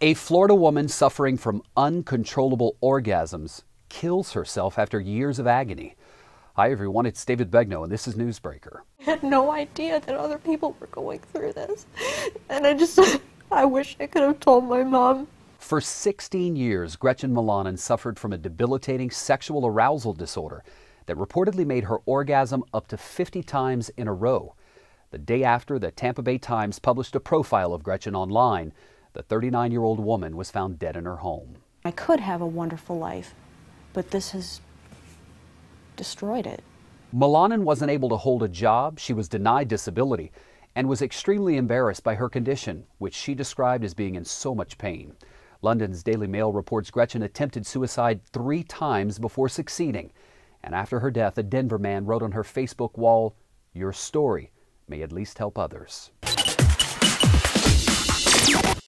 a Florida woman suffering from uncontrollable orgasms kills herself after years of agony. Hi, everyone. It's David Begnaud, and this is Newsbreaker. I had no idea that other people were going through this. And I just, I wish I could have told my mom. For 16 years, Gretchen Molannen suffered from a debilitating sexual arousal disorder that reportedly made her orgasm up to 50 times in a row. The day after the Tampa Bay Times published a profile of Gretchen online, the 39 year old woman was found dead in her home. I could have a wonderful life, but this has destroyed it. Molannen wasn't able to hold a job, she was denied disability, and was extremely embarrassed by her condition, which she described as being in so much pain. London's Daily Mail reports Gretchen attempted suicide three times before succeeding. And after her death, a Denver man wrote on her Facebook wall, Your story may at least help others.